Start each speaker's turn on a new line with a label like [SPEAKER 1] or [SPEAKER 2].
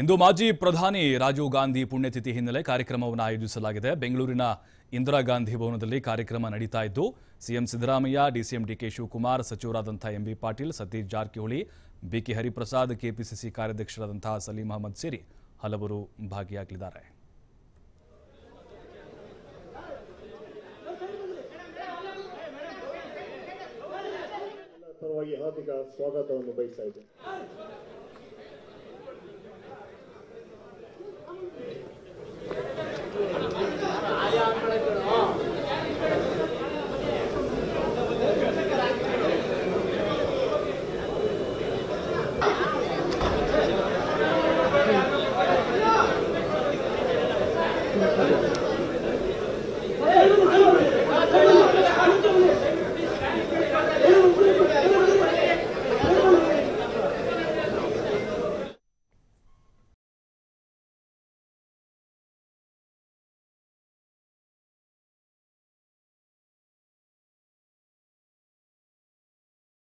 [SPEAKER 1] ಇಂದು ಮಾಜಿ ಪ್ರಧಾನಿ ರಾಜೀವ್ ಗಾಂಧಿ ಪುಣ್ಯತಿಥಿ ಹಿನ್ನೆಲೆ ಕಾರ್ಯಕ್ರಮವನ್ನು ಆಯೋಜಿಸಲಾಗಿದೆ. ಬೆಂಗಳೂರಿನ ಇಂದಿರಾ ಗಾಂಧಿ ಭವನದಲ್ಲಿ ಕಾರ್ಯಕ್ರಮ ನಡೀತಾ ಇದ್ದು, CM Siddaramaiah, DCM DK Shivakumar, ಸಚಿವರಾದಂಥ MB Patil, Satish Jarkiholi BK Hariprasad, KPCC ಕಾರ್ಯಾಧ್ಯಕ್ಷರಾದಂತಹ ಸಲೀಂ ಅಹಮದ್ ಸೇರಿ ಹಲವರು ಭಾಗಿಯಾಗಲಿದ್ದಾರೆ.
[SPEAKER 2] ಸ್ವಾಗತವನ್ನು